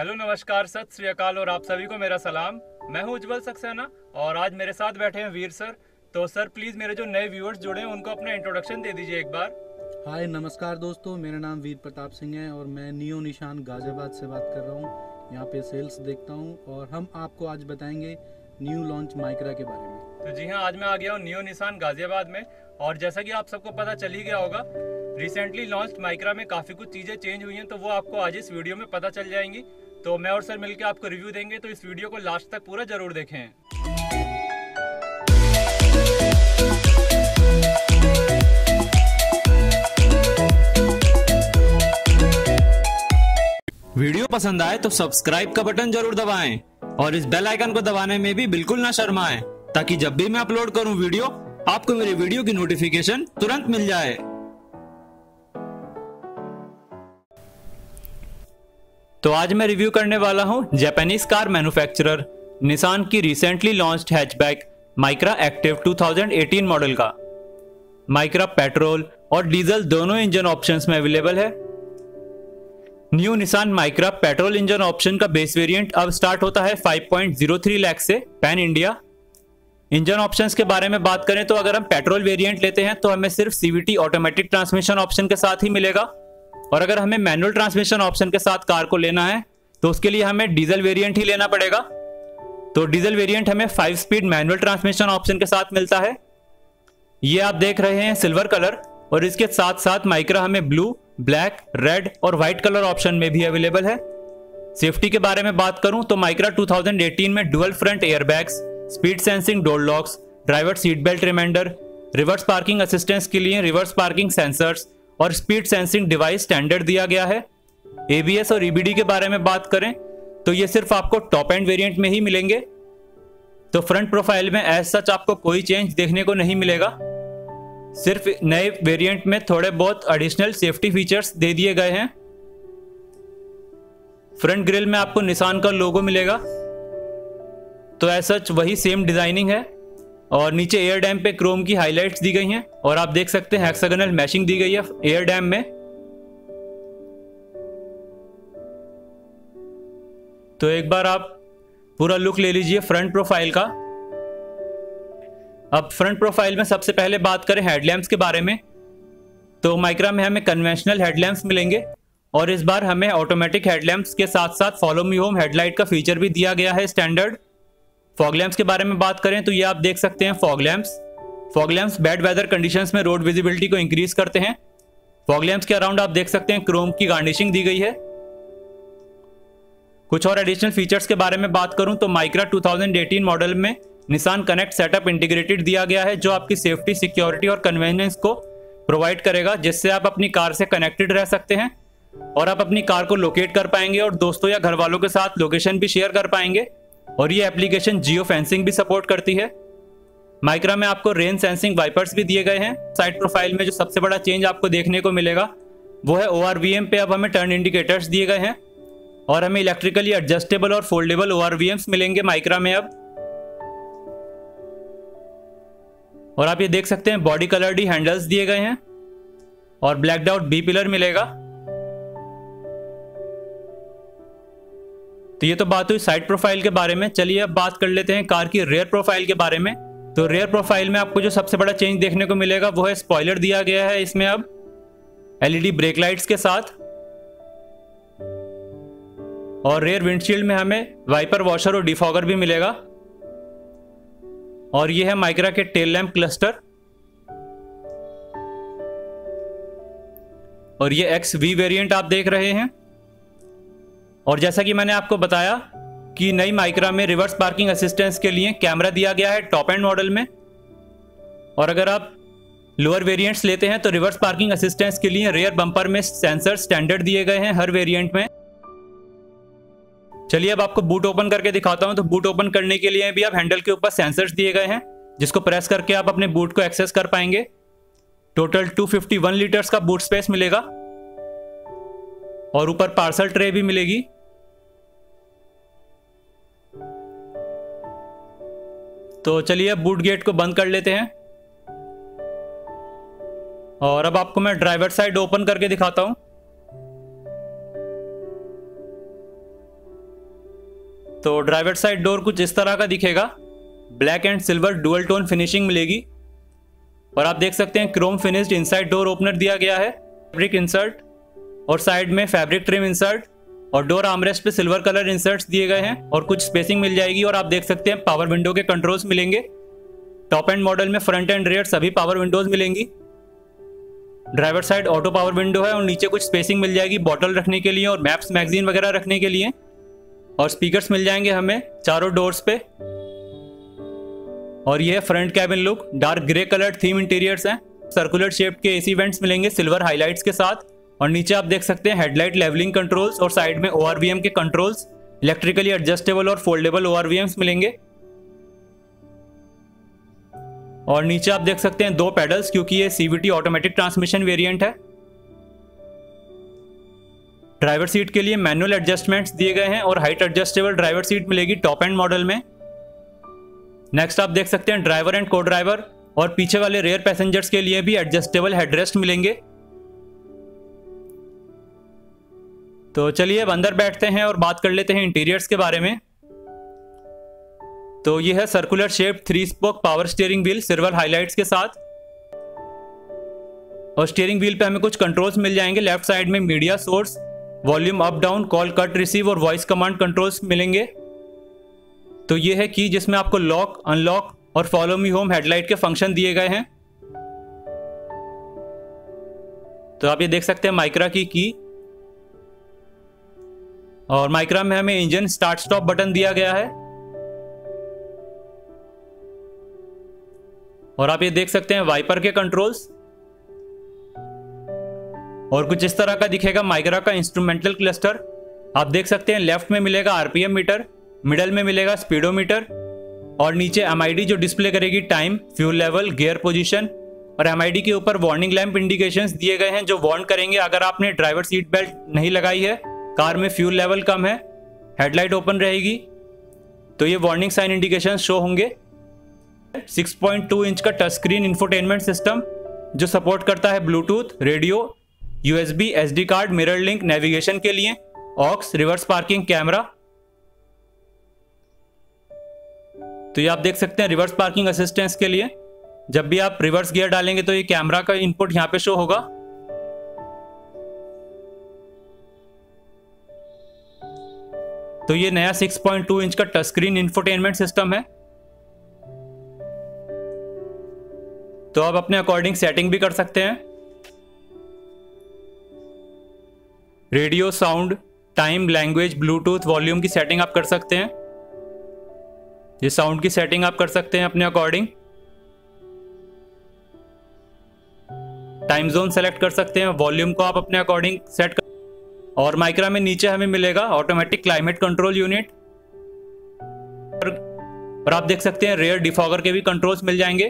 Hello नमस्कार सत श्री अकाल और आप सभी को मेरा सलाम। मैं हूँ उज्जवल सक्सेना और आज मेरे साथ बैठे हैं वीर सर। तो सर प्लीज़ मेरे जो नए व्यूअर्स जुड़े हैं उनको अपना इंट्रोडक्शन दे दीजिए एक बार। हाय नमस्कार दोस्तों मेरा नाम वीर प्रताप सिंह है और मैं नियो निशान गाजियाबाद से बात कर रहा हूँ। यहाँ पे सेल्स देखता हूँ और हम आपको आज बताएँगे न्यू लॉन्च माइक्रा के बारे में। तो जी हाँ आज मैं आ गया हूँ नियो निशान गाजियाबाद में और जैसा कि आप सबको पता चल ही गया होगा रिसेंटली लॉन्च माइक्रा में काफ़ी कुछ चीज़ें चेंज हुई हैं तो वो आपको आज इस वीडियो में पता चल जाएँगी। तो मैं और सर मिलकर आपको रिव्यू देंगे तो इस वीडियो को लास्ट तक पूरा ज़रूर देखें। वीडियो पसंद आए तो सब्सक्राइब का बटन ज़रूर दबाएँ और इस बेल आइकन को दबाने में भी बिल्कुल ना शर्माएँ, ताकि जब भी मैं अपलोड करूँ वीडियो आपको मेरी वीडियो की नोटिफिकेशन तुरंत मिल जाए। तो आज मैं रिव्यू करने वाला हूँ जापानीज कार मैन्युफैक्चरर निसान की recently launched hatchback Micra active 2018 model का। माइक्रा पेट्रोल और डीजल दोनों इंजन ऑप्शंस में अवेलेबल है। New Nissan Micra petrol engine option का बेस वेरिएंट अब स्टार्ट होता है 5.03 लाख से पैन इंडिया इंजन ऑप्शंस के बारे में बात करें तो अगर हम पेट्रोल वेरिएंट लेते हैं तो हमें सिर्फ़ सीवीटी ऑटोमेटिक ट्रांसमिशन ऑप्शन के साथ ही मिलेगा। और अगर हमें मैनुअल ट्रांसमिशन ऑप्शन के साथ कार को लेना है तो उसके लिए हमें डीजल वेरिएंट ही लेना पड़ेगा। तो डीजल वेरिएंट हमें five speed manual transmission option के साथ मिलता है। ये आप देख रहे हैं सिल्वर कलर और इसके साथ साथ माइक्रा हमें ब्लू ब्लैक रेड और व्हाइट कलर ऑप्शन में भी अवेलेबल है। सेफ्टी के बारे में बात करूँ तो माइक्रा 2018 में dual front airbags speed sensing door locks driver seat belt reminder reverse parking assistance के लिए रिवर्स पार्किंग सेंसर्स और स्पीड सेंसिंग डिवाइस स्टैंडर्ड दिया गया है। एबीएस और ईबीडी के बारे में बात करें तो ये सिर्फ़ आपको टॉप एंड वेरिएंट में ही मिलेंगे। तो फ्रंट प्रोफ़ाइल में एज सच आपको कोई चेंज देखने को नहीं मिलेगा। सिर्फ़ नए वेरिएंट में थोड़े बहुत एडिशनल सेफ्टी फीचर्स दे दिए गए हैं। फ्रंट ग्रिल में आपको निशान का लोगो मिलेगा। तो एज सच वही सेम डिज़ाइनिंग है। और नीचे एयर डैम पे क्रोम की हाइलाइट्स दी गई हैं, और आप देख सकते हैं हेक्सागोनल मैशिंग दी गई है एयर डैम में। तो एक बार आप पूरा लुक ले लीजिए फ्रंट प्रोफ़ाइल का। अब फ्रंट प्रोफ़ाइल में सबसे पहले बात करें हेडलैम्प्स के बारे में तो माइक्रा में हमें कन्वेंशनल हेडलैम्प्स मिलेंगे, और इस बार हमें ऑटोमेटिक हेडलैम्प्स के साथ साथ फॉलो मी होम हेडलाइट का फीचर भी दिया गया है स्टैंडर्ड फॉग लैम्प्स के बारे में बात करें तो ये आप देख सकते हैं fog lamps bad weather conditions में रोड विजिबिलिटी को इंक्रीज करते हैं। फॉग लैम्प्स के अराउंड आप देख सकते हैं क्रोम की गार्निशिंग दी गई है। कुछ और एडिशनल फीचर्स के बारे में बात करूँ तो माइक्रा 2018 मॉडल में निशान कनेक्ट सेटअप इंटीग्रेटेड दिया गया है, जो आपकी सेफ्टी सिक्योरिटी और कन्वीनियंस को प्रोवाइड करेगा, जिससे आप अपनी कार से कनेक्टेड रह सकते हैं और आप अपनी कार को लोकेट कर पाएँगे और दोस्तों या घर वालों के साथ लोकेशन भी शेयर कर पाएँगे। और ये एप्लीकेशन जियो फेंसिंग भी सपोर्ट करती है। माइक्रा में आपको रेन सेंसिंग वाइपर्स भी दिए गए हैं। साइड प्रोफ़ाइल में जो सबसे बड़ा चेंज आपको देखने को मिलेगा, वो है ओ आर वी एम पे अब हमें टर्न इंडिकेटर्स दिए गए हैं। और हमें इलेक्ट्रिकली एडजस्टेबल और foldable O R V Ms मिलेंगे माइक्रा में अब। और आप ये देख सकते हैं बॉडी कलर डी हैंडल्स दिए गए हैं। और ब्लैक आउट बी पिलर मिलेगा। तो ये तो बात हुई साइड प्रोफ़ाइल के बारे में। चलिए अब बात कर लेते हैं कार की रेयर प्रोफ़ाइल के बारे में। तो रेयर प्रोफ़ाइल में आपको जो सबसे बड़ा चेंज देखने को मिलेगा, वो है स्पॉयलर दिया गया है इसमें अब। एलईडी ब्रेक लाइट्स के साथ। और रेयर विंडशील्ड में हमें वाइपर वॉशर और डिफॉगर भी मिलेगा। और ये है माइक्रा के टेल लैम्प क्लस्टर और ये एक्स वी वेरियंट आप देख रहे हैं। और जैसा कि मैंने आपको बताया कि नई माइक्रा में रिवर्स पार्किंग असिस्टेंस के लिए कैमरा दिया गया है टॉप एंड मॉडल में। और अगर आप लोअर वेरिएंट्स लेते हैं तो रिवर्स पार्किंग असिस्टेंस के लिए रेयर बम्पर में सेंसर स्टैंडर्ड दिए गए हैं हर वेरिएंट में। चलिए अब आपको बूट ओपन करके दिखाता हूँ। तो बूट ओपन करने के लिए भी आप हैंडल के ऊपर सेंसर्स दिए गए हैं, जिसको प्रेस करके आप अपने बूट को एक्सेस कर पाएँगे। टोटल 251 लीटर्स का बूट स्पेस मिलेगा। और ऊपर पार्सल ट्रे भी मिलेगी। तो चलिए अब बूट गेट को बंद कर लेते हैं। और अब आपको मैं ड्राइवर साइड ओपन करके दिखाता हूँ। तो ड्राइवर साइड डोर कुछ इस तरह का दिखेगा। Black and silver dual tone finishing मिलेगी। और आप देख सकते हैं chrome finished inside door opener दिया गया है। फैब्रिक इंसर्ट और साइड में फैब्रिक ट्रिम इंसर्ट और डोर आमरेस्ट पे सिल्वर कलर इंसर्ट्स दिए गए हैं और कुछ स्पेसिंग मिल जाएगी और आप देख सकते हैं पावर विंडो के कंट्रोल्स मिलेंगे। टॉप एंड मॉडल में फ्रंट एंड रेयर सभी पावर विंडोज़ मिलेंगी। Driver side auto power window है और नीचे कुछ स्पेसिंग मिल जाएगी बॉटल रखने के लिए और मैप्स मैगजीन वगैरह रखने के लिए। और स्पीकर्स मिल जाएँगे हमें चारों डोर्स पे। और ये front cabin look dark grey colour theme interiors हैं। सर्कुलर शेप के एसी वेंट्स मिलेंगे सिल्वर हाइलाइट्स के साथ। और नीचे आप देख सकते हैं हेडलाइट लेवलिंग कंट्रोल्स और साइड में ओ के कंट्रोल्स, इलेक्ट्रिकली एडजस्टेबल और फोल्डेबल ओ मिलेंगे। और नीचे आप देख सकते हैं दो पेडल्स, क्योंकि ये सीवीटी ऑटोमेटिक ट्रांसमिशन वेरिएंट है। ड्राइवर सीट के लिए मैनुअल एडजस्टमेंट्स दिए गए हैं और हाइट एडजस्टेबल ड्राइवर सीट मिलेगी टॉप एंड मॉडल में। नेक्स्ट आप देख सकते हैं ड्राइवर एंड को ड्राइवर और पीछे वाले रेयर पैसेंजर्स के लिए भी एडजस्टेबल हेडरेस्ट मिलेंगे। तो चलिए अब अंदर बैठते हैं और बात कर लेते हैं इंटीरियर्स के बारे में। तो ये है circular shape three spoke power steering wheel silver highlights के साथ। और स्टीयरिंग व्हील पे हमें कुछ कंट्रोल्स मिल जाएँगे। लेफ़्ट साइड में media source volume up down call cut receive और वॉइस कमांड कंट्रोल्स मिलेंगे। तो ये है की जिसमें आपको लॉक अनलॉक और फॉलो मी होम हेडलाइट के फ़ंक्शन दिए गए हैं। तो आप ये देख सकते हैं माइक्रा की की और माइक्रा में हमें इंजन स्टार्ट स्टॉप बटन दिया गया है। और आप ये देख सकते हैं वाइपर के कंट्रोल्स और कुछ इस तरह का दिखेगा माइक्रा का इंस्ट्रूमेंटल क्लस्टर आप देख सकते हैं लेफ़्ट में मिलेगा आरपीएम मीटर मिडल में मिलेगा स्पीडोमीटर और नीचे एमआईडी जो डिस्प्ले करेगी time fuel level gear position और एमआईडी के ऊपर वार्निंग लैंप इंडिकेशंस दिए गए हैं जो वार्न करेंगे, अगर आपने ड्राइवर सीट बेल्ट नहीं लगाई है कार में फ्यूल लेवल कम है, हेडलाइट ओपन रहेगी तो ये वार्निंग साइन इंडिकेशन शो होंगे। 6.2 इंच का टच स्क्रीन इंफोटेनमेंट सिस्टम जो सपोर्ट करता है Bluetooth radio USB SD card mirror link navigation के लिए ऑक्स रिवर्स पार्किंग कैमरा तो ये आप देख सकते हैं रिवर्स पार्किंग असिस्टेंस के लिए। जब भी आप रिवर्स गियर डालेंगे तो ये कैमरा का इनपुट यहाँ पे शो होगा। तो ये नया 6.2 इंच का टच स्क्रीन इंफोटेनमेंट सिस्टम है। तो आप अपने अकॉर्डिंग सेटिंग भी कर सकते हैं। Radio sound time language Bluetooth volume की सेटिंग आप कर सकते हैं। ये साउंड की सेटिंग आप कर सकते हैं अपने अकॉर्डिंग टाइम जोन सेलेक्ट कर सकते हैं। वॉल्यूम को आप अपने अकॉर्डिंग सेट कर और माइक्रा में नीचे हमें मिलेगा ऑटोमेटिक क्लाइमेट कंट्रोल यूनिट और आप देख सकते हैं रेयर डिफॉगर के भी कंट्रोल्स मिल जाएँगे।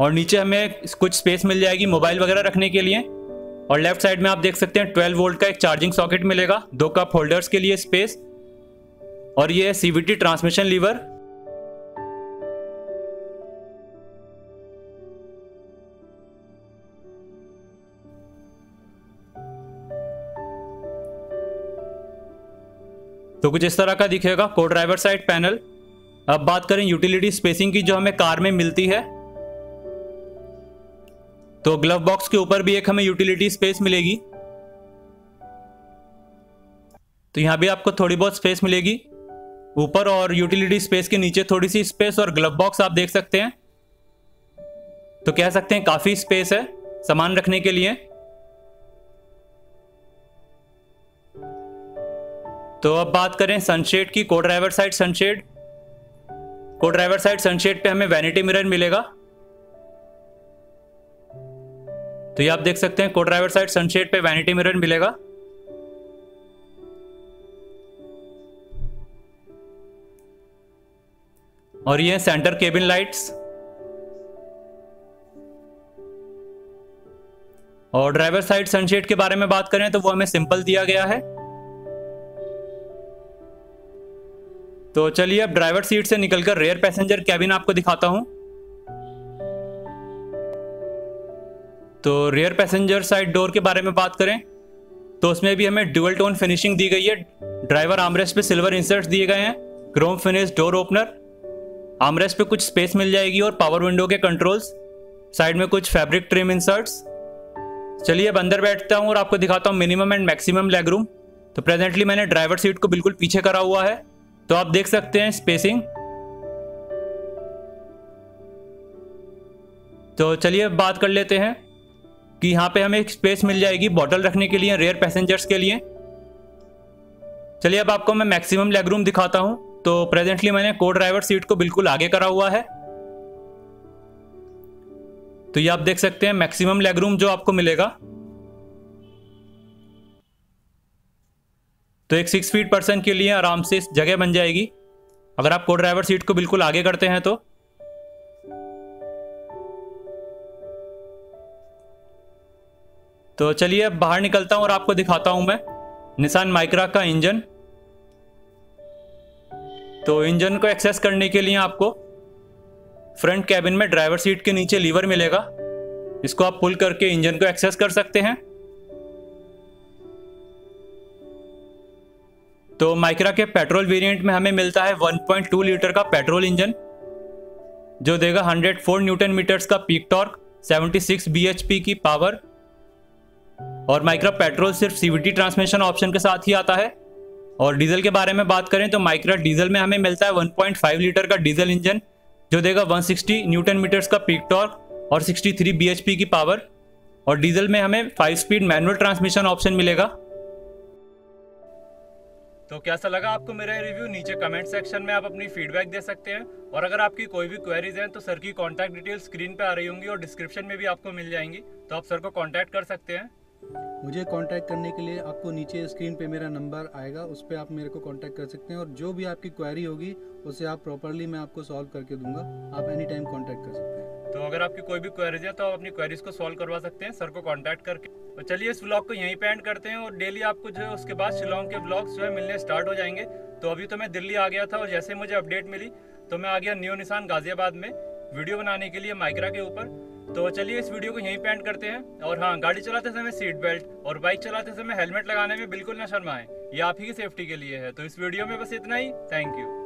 और नीचे हमें कुछ स्पेस मिल जाएगी मोबाइल वगैरह रखने के लिए। और लेफ़्ट साइड में आप देख सकते हैं 12 वोल्ट का एक चार्जिंग सॉकेट मिलेगा, दो कप होल्डर्स के लिए स्पेस और ये सीवीटी ट्रांसमिशन लीवर तो कुछ इस तरह का दिखेगा को ड्राइवर साइड पैनल अब बात करें यूटिलिटी स्पेसिंग की जो हमें कार में मिलती है। तो ग्लव बॉक्स के ऊपर भी एक हमें यूटिलिटी स्पेस मिलेगी। तो यहाँ भी आपको थोड़ी बहुत स्पेस मिलेगी। ऊपर और यूटिलिटी स्पेस के नीचे थोड़ी सी स्पेस और ग्लव बॉक्स आप देख सकते हैं। तो कह सकते हैं काफ़ी स्पेस है सामान रखने के लिए। तो अब बात करें सनशेड की को ड्राइवर साइड सनशेड को ड्राइवर साइड सनशेड पे हमें वैनिटी मिरर मिलेगा। तो ये आप देख सकते हैं को ड्राइवर साइड सनशेड पे वैनिटी मिरर मिलेगा। और ये सेंटर केबिन लाइट्स और ड्राइवर साइड सनशेड के बारे में बात करें तो वो हमें सिंपल दिया गया है। तो चलिए अब ड्राइवर सीट से निकलकर रेयर पैसेंजर कैबिन आपको दिखाता हूँ। तो रेयर पैसेंजर साइड डोर के बारे में बात करें तो उसमें भी हमें ड्यूअल टोन फिनिशिंग दी गई है। ड्राइवर आमरेस्ट पे सिल्वर इंसर्ट्स दिए गए हैं। Chrome finish door opener armrest पे कुछ स्पेस मिल जाएगी और पावर विंडो के कंट्रोल्स साइड में कुछ फैब्रिक ट्रिम इंसर्ट्स चलिए अब अंदर बैठता हूँ और आपको दिखाता हूँ minimum and maximum leg room तो प्रेजेंटली मैंने ड्राइवर सीट को बिल्कुल पीछे करा हुआ है। तो आप देख सकते हैं स्पेसिंग तो चलिए अब बात कर लेते हैं कि यहाँ पे हमें एक स्पेस मिल जाएगी बॉटल रखने के लिए रेयर पैसेंजर्स के लिए। चलिए अब आपको मैं मैक्सिमम लेग रूम दिखाता हूँ। तो प्रेजेंटली मैंने को ड्राइवर सीट को बिल्कुल आगे करा हुआ है। तो ये आप देख सकते हैं मैक्सिमम लेग रूम जो आपको मिलेगा। तो एक सिक्स फीट पर्सन के लिए आराम से जगह बन जाएगी। अगर आप को ड्राइवर सीट को बिल्कुल आगे करते हैं तो। तो चलिए अब बाहर निकलता हूँ और आपको दिखाता हूँ मैं। निशान माइक्रा का इंजन तो इंजन को एक्सेस करने के लिए आपको फ्रंट कैबिन में ड्राइवर सीट के नीचे लीवर मिलेगा। इसको आप पुल करके इंजन को एक्सेस कर सकते हैं। तो माइक्रा के पेट्रोल वेरिएंट में हमें मिलता है 1.2 लीटर का पेट्रोल इंजन जो देगा 104 न्यूटन मीटर्स का पीक टॉर्क 76 बीएचपी की पावर और माइक्रा पेट्रोल सिर्फ़ सीवीटी ट्रांसमिशन ऑप्शन के साथ ही आता है। और डीजल के बारे में बात करें तो माइक्रा डीजल में हमें मिलता है 1.5 लीटर का डीजल इंजन जो देगा 160 न्यूटन मीटर्स का पीक टॉर्क और 63 बीएचपी की पावर और डीजल में हमें 5 स्पीड मैनुअल ट्रांसमिशन ऑप्शन मिलेगा। तो कैसा लगा आपको मेरा रिव्यू नीचे कमेंट सेक्शन में आप अपनी फीडबैक दे सकते हैं। और अगर आपकी कोई भी क्वेरीज हैं तो सर की कॉन्टैक्ट डिटेल स्क्रीन पे आ रही होंगी और डिस्क्रिप्शन में भी आपको मिल जाएँगी। तो आप सर को कॉन्टैक्ट कर सकते हैं। मुझे कांटेक्ट करने के लिए आपको नीचे स्क्रीन पे मेरा नंबर आएगा, उस पर आप मेरे को कांटेक्ट कर सकते हैं। और जो भी आपकी क्वेरी होगी, उसे आप प्रॉपरली मैं आपको सॉल्व करके दूँगा। आप एनी टाइम कॉन्टैक्ट कर सकते हैं। तो अगर आपकी कोई भी क्वेरीज है तो आप अपनी क्वेरीज को सॉल्व करवा सकते हैं। सर को कॉन्टैक्ट करके। तो चलिए इस ब्लॉग को यहीं पे एंड करते हैं और डेली आपको जो है, उसके बाद शिलोंग के ब्लॉग्स जो है, मिलने स्टार्ट हो जाएँगे। तो अभी तो मैं दिल्ली आ गया था और जैसे मुझे अपडेट मिली तो मैं आ गया न्यू निशान गाजियाबाद में वीडियो बनाने के लिए माइक्रा के ऊपर। तो चलिए इस वीडियो को यहीं पे एंड करते हैं। और हाँ गाड़ी चलाते समय सीट बेल्ट और बाइक चलाते समय हेलमेट लगाने में बिल्कुल ना शर्माएँ। ये आप ही की सेफ्टी के लिए है। तो इस वीडियो में बस इतना ही। Thank you